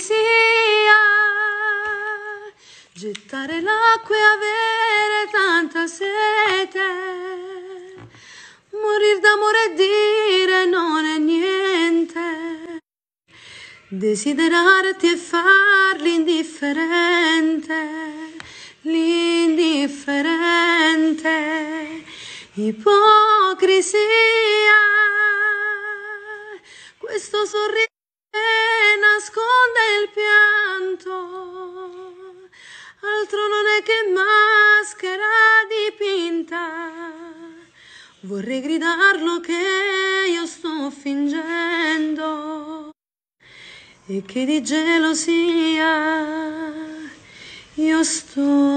ipocrisia, gettare l'acqua e avere tanta sete, morir d'amore e dire non è niente, desiderarti e farli indifferente, l'indifferente, ipocrisia, questo sorriso nasconde dipinta. Vorrei gridarlo che io sto fingendo e che di gelosia io sto.